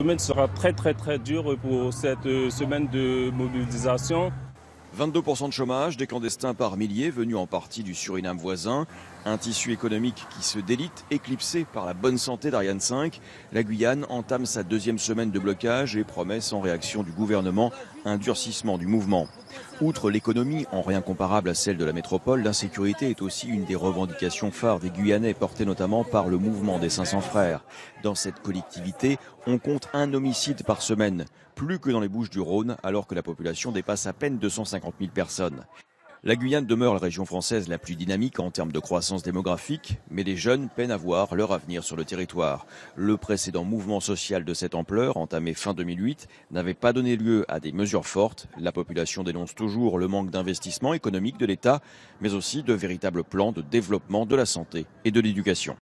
Semaine sera très très très dure pour cette semaine de mobilisation. 22% de chômage, des clandestins par milliers venus en partie du Suriname voisin, un tissu économique qui se délite, éclipsé par la bonne santé d'Ariane 5. La Guyane entame sa deuxième semaine de blocage et promet sans réaction du gouvernement un durcissement du mouvement. Outre l'économie, en rien comparable à celle de la métropole, l'insécurité est aussi une des revendications phares des Guyanais, portées notamment par le mouvement des 500 frères. Dans cette collectivité, on compte un homicide par semaine, plus que dans les Bouches du Rhône, alors que la population dépasse à peine 250 000 personnes. La Guyane demeure la région française la plus dynamique en termes de croissance démographique, mais les jeunes peinent à voir leur avenir sur le territoire. Le précédent mouvement social de cette ampleur, entamé fin 2008, n'avait pas donné lieu à des mesures fortes. La population dénonce toujours le manque d'investissement économique de l'État, mais aussi de véritables plans de développement de la santé et de l'éducation.